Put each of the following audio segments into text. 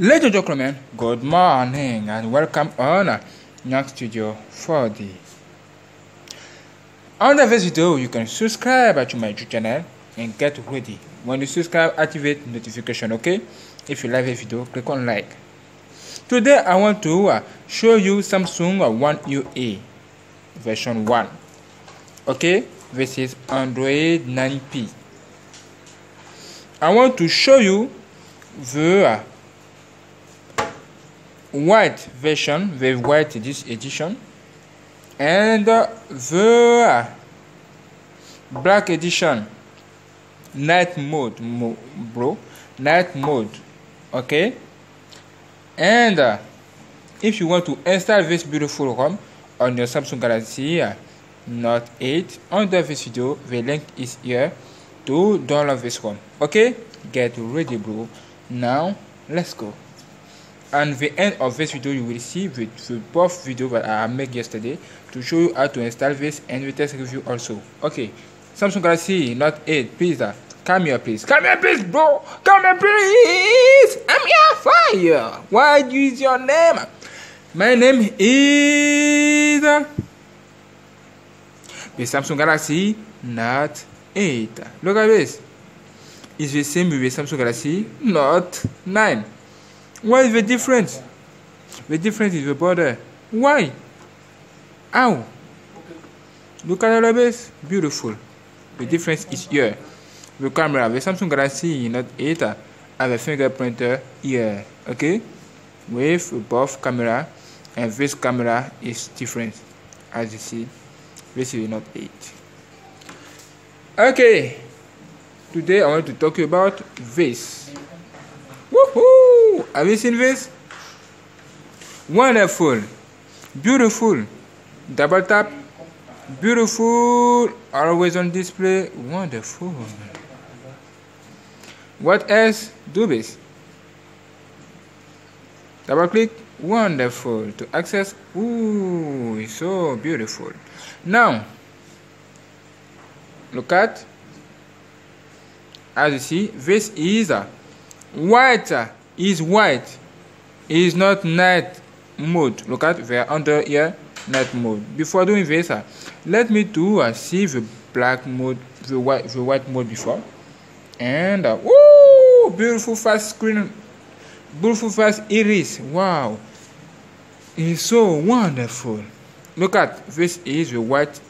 Ladies and gentlemen, good morning and welcome on Gnang Studio 4D. Under this video, you can subscribe to my YouTube channel and get ready. When you subscribe, activate notification, okay? If you like the video, click on like. Today, I want to uh, show you Samsung One UI version 1. Okay, this is Android 9P. I want to show you the uh, white version, the white edition, and the black edition, night mode, bro, night mode, okay. And uh, if you want to install this beautiful ROM on your Samsung Galaxy uh, Note 8, under this video, the link is here to download this ROM. Okay, get ready, bro. Now, let's go and the end of this video you will see the, the both video that I made yesterday to show you how to install this and the test review also. Okay, Samsung Galaxy Note 8, please, uh, come here please. Come here please, bro. Come here please. I'm here you. What is your name? My name is uh, the Samsung Galaxy Note 8. Look at this. It's the same with the Samsung Galaxy Note 9. What is the difference? The difference is the border. Why? How? Look at the base. Beautiful. The difference is here. The camera, the Samsung Galaxy Note 8 have a fingerprinter here. Okay? With both camera and this camera is different. As you see, this is Note 8. Okay. Today I want to talk about this. Have you seen this? Wonderful, beautiful, double tap, beautiful, always on display, wonderful. What else? Do this. Double click, wonderful. To access, ooh, so beautiful. Now, look at, as you see, this is a white is white is not night mode. Look at we are under here night mode. Before doing this uh, let me do uh, see the black mode the white the white mode before. And uh, woo, beautiful fast screen beautiful fast iris. Wow. It's so wonderful. Look at this is the white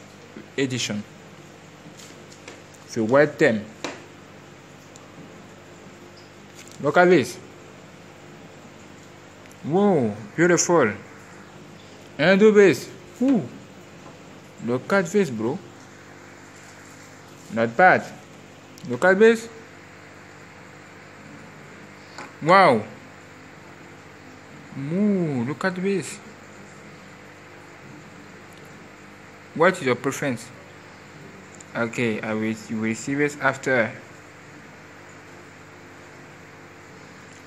edition. The white theme. Look at this. Whoa, beautiful. And this. Ooh. Look at this, bro. Not bad. Look at this. Wow. Look at this. What is your preference? Okay, I will, will see this after.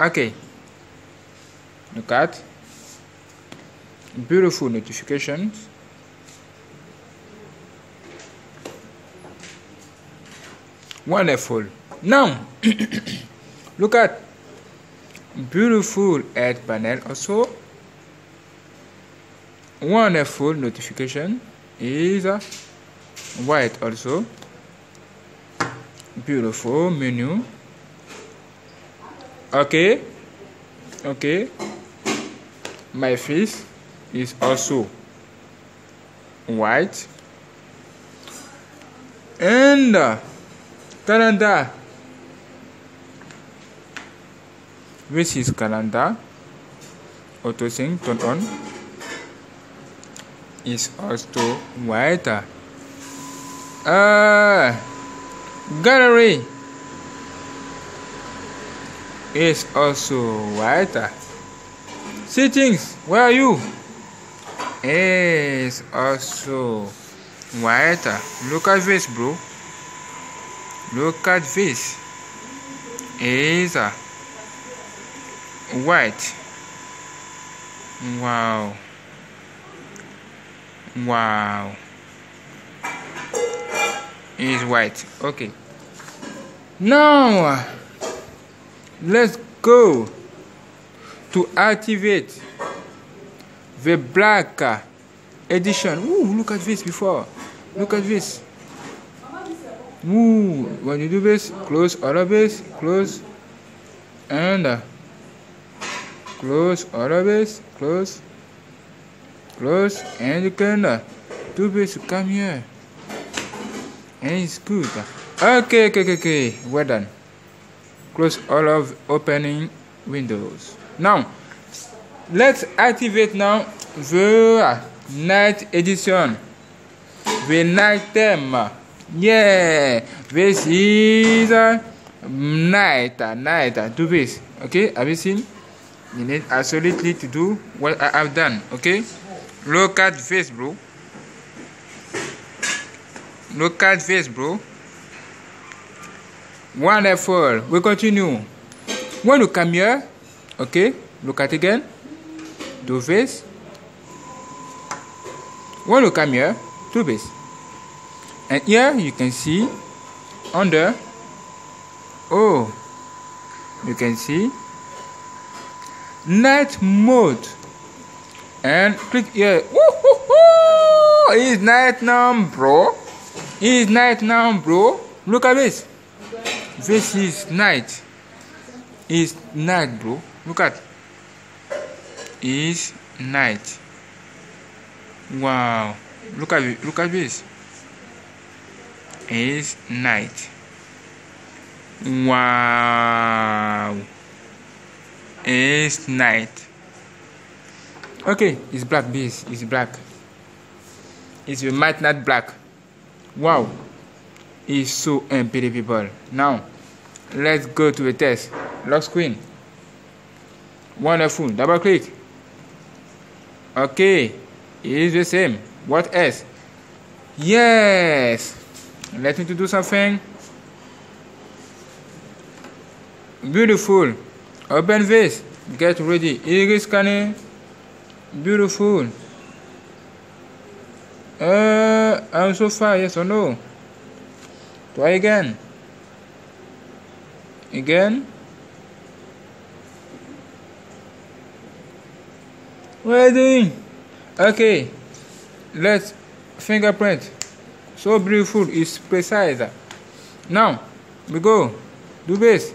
okay look at beautiful notifications wonderful. Now look at beautiful head panel also. Wonderful notification is white also. Beautiful menu. Okay. Okay my face is also white and uh, calendar this is calendar auto sync turn on is also white uh, gallery is also white. Settings, where are you? Is also white. Look at this, bro. Look at this. Is white. Wow. Wow. Is white. Okay. Now let's go to activate the black edition. Ooh, look at this before. Look at this. Ooh, when you do this, close all of this, close, and uh, close all of this, close, close, and you can uh, do this, come here, and it's good. Okay, okay, okay, okay, well done. Close all of opening windows. Now, let's activate now the night edition, the night theme. Yeah, this is night, night. Do this, okay? Have you seen? You need absolutely to do what I have done, okay? Look at this, bro. Look at this, bro. Wonderful. We continue. When you come here, okay? Look at again. Do this. When you come here, do this. And here you can see under, oh, you can see night mode. And click here. It's night now, bro. It's night now, bro. Look at this. This is night. It's night, bro. Look at. It's night. Wow. Look at. Look at this. It's night. Wow. It's night. Okay, it's black bees. It's black. It's a not black. Wow. It's so unbelievable. Now, let's go to the test. Lock screen. Wonderful. Double click. Okay. It's the same. What else? Yes. Let me to do something. Beautiful. Open this. Get ready. Iris scanning. Beautiful. Uh, I'm so far. Yes or no? Try again. Again. What are you doing? Okay. Let's fingerprint. So beautiful. It's precise. Now, we go. Do this.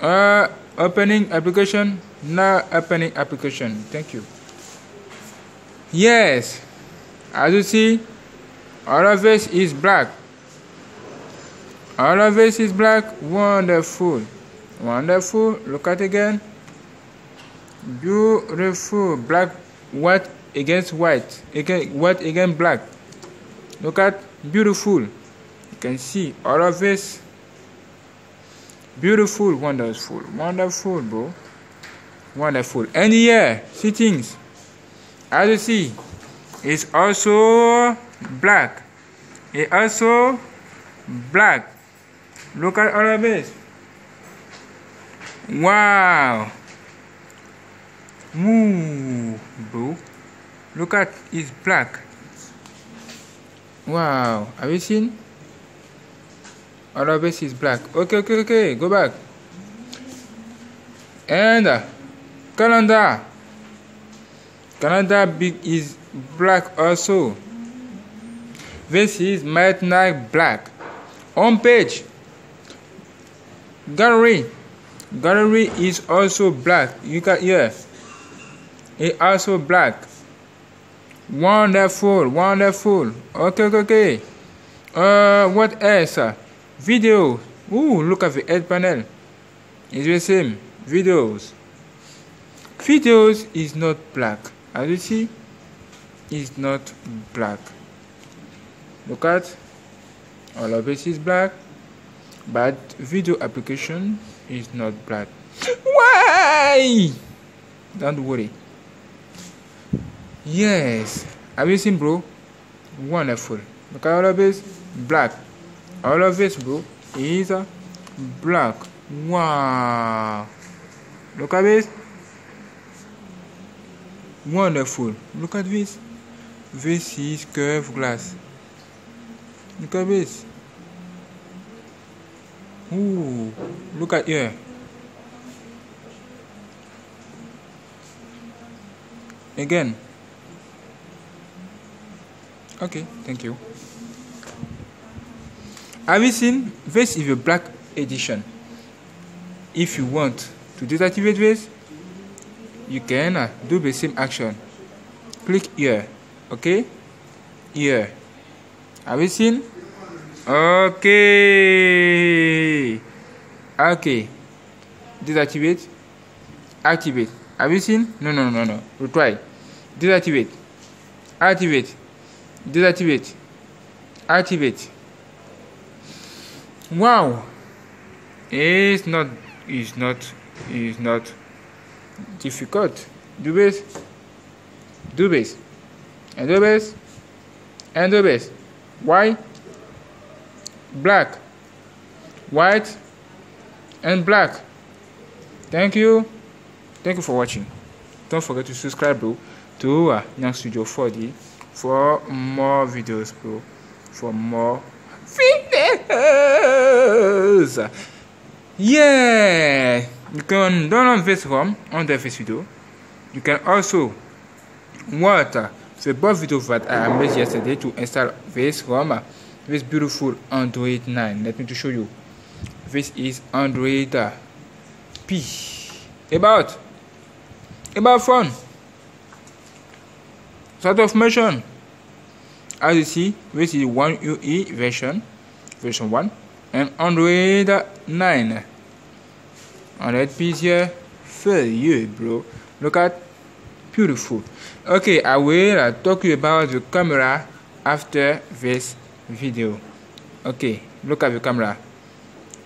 Uh, opening application. Now opening application. Thank you. Yes. As you see, all of this is black. All of this is black. Wonderful. Wonderful. Look at again. Beautiful. Black, white against white. Again, white against black. Look at beautiful. You can see all of this. Beautiful, wonderful, wonderful, bro. Wonderful. And here, settings. As you see, it's also black. It also black. Look at all of this. Wow. Move, bro. Look at it's black. Wow. Have you seen? All of this is black. Okay, okay, okay. Go back. And uh, Canada. Calendar big is black also. This is midnight black. Home page. Gallery. Gallery is also black. You can hear. It also black. Wonderful, wonderful. Okay, okay, okay. Uh, what else? Video. Ooh, look at the head panel. It's the same. Videos. Videos is not black. As you see, is not black. Look at all of this is black, but video application is not black. Why? Don't worry. Yes, have you seen, bro? Wonderful. Look at all of this black. All of this, bro, is black. Wow. Look at this. Wonderful. Look at this. This is curved glass. Look at this. Ooh, look at here. again okay thank you. Have you seen this is a black edition? If you want to deactivate this you can uh, do the same action. Click here okay? Here. Have you seen? Okay. Okay. Deactivate. Activate. Have you seen? No no no no. Retry. Deactivate. Activate deactivate. Activate. Wow. It's not it's not it's not difficult. Do this do this and do this and do this why black. White. And black. Thank you. Thank you for watching. Don't forget to subscribe bro. To our next Studio 4D for more videos bro. For more videos. Yeah. You can download this ROM under this video. You can also watch the both videos that I made yesterday to install this ROM this beautiful Android 9 let me to show you. This is Android P. About about phone sort of mission as you see this is one UI version version 1 and Android 9 Android P here for you bro. Look at beautiful. Okay I will uh, talk you about the camera after this video. Okay look at the camera.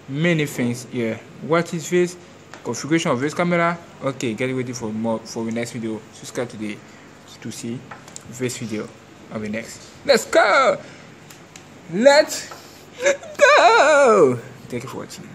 Many things here. What is this configuration of this camera? Okay get ready for more for the next video. Subscribe today to see this video. I'll be next. Let's go! Let's go! Thank you for watching